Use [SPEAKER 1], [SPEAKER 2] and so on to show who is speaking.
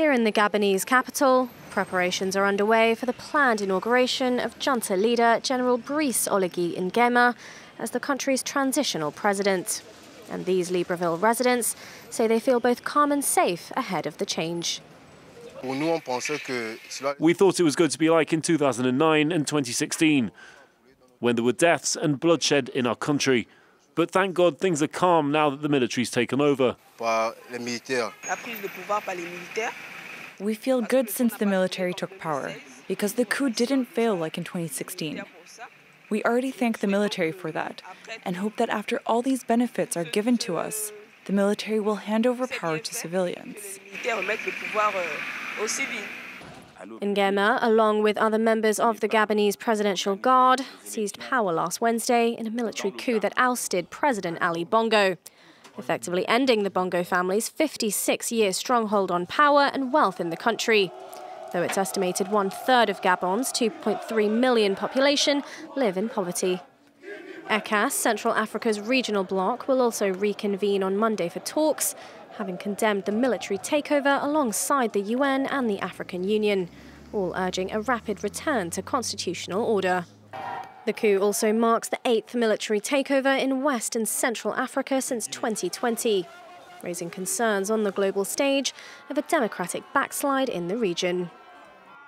[SPEAKER 1] Here in the Gabonese capital, preparations are underway for the planned inauguration of junta leader General Brice Oligui Nguema as the country's transitional president. And these Libreville residents say they feel both calm and safe ahead of the change.
[SPEAKER 2] We thought it was going to be like in 2009 and 2016, when there were deaths and bloodshed in our country. But thank God things are calm now that the military's taken over.
[SPEAKER 3] We feel good since the military took power, because the coup didn't fail like in 2016. We already thank the military for that, and hope that after all these benefits are given to us, the military will hand over power to civilians.
[SPEAKER 1] Nguema, along with other members of the Gabonese Presidential Guard, seized power last Wednesday in a military coup that ousted President Ali Bongo, effectively ending the Bongo family's 56 year stronghold on power and wealth in the country. Though it's estimated one third of Gabon's 2.3 million population live in poverty. ECCAS, Central Africa's regional bloc, will also reconvene on Monday for talks having condemned the military takeover alongside the UN and the African Union, all urging a rapid return to constitutional order. The coup also marks the eighth military takeover in West and Central Africa since 2020, raising concerns on the global stage of a democratic backslide in the region.